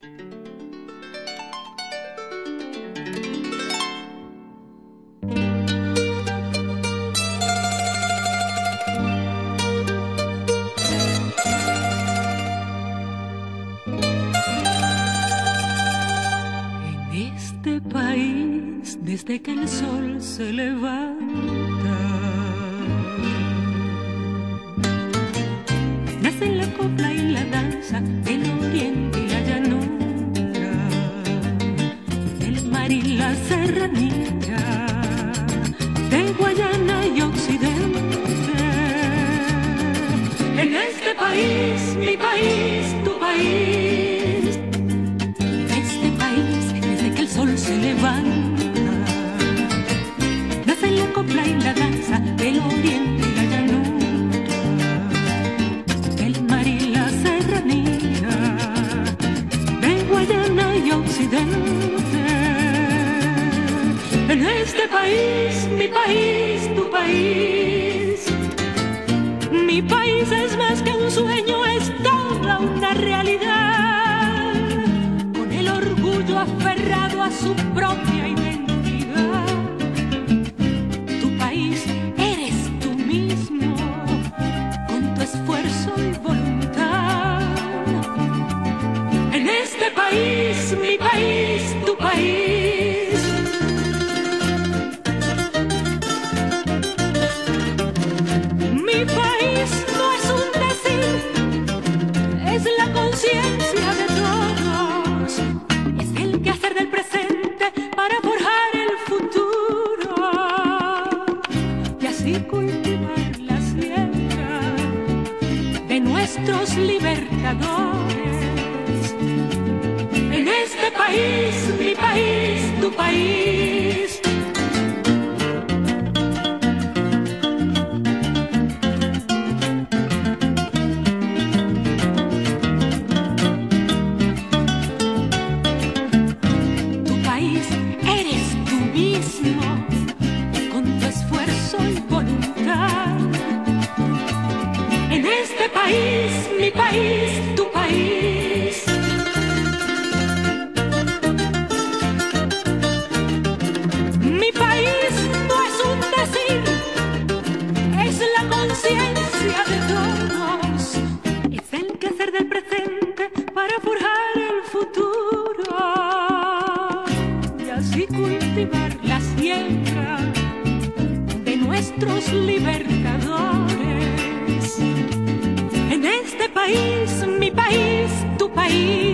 En este país, desde que el sol se levanta, nacen la copla y la danza, el oriente serranía, de Guayana y Occidente. En este país, mi país, tu país, este país desde que el sol se levanta, nace la copla y la danza del oriente y la llanura, el mar y la serranía, de Guayana y Occidente. En este país, mi país, tu país, mi país es más que un sueño, es toda una realidad. Con el orgullo aferrado a su propia identidad. Tu país eres tú mismo, con tu esfuerzo y voluntad. En este país, mi país, tu país. Conciencia de todos. Es el quehacer del presente para forjar el futuro y así cultivar la siembra de nuestros libertadores. En este país, mi país, tu país. Con tu esfuerzo y voluntad. En este país, mi país, tu país. Y cultivar la siembra de nuestros libertadores. En este país, mi país, tu país.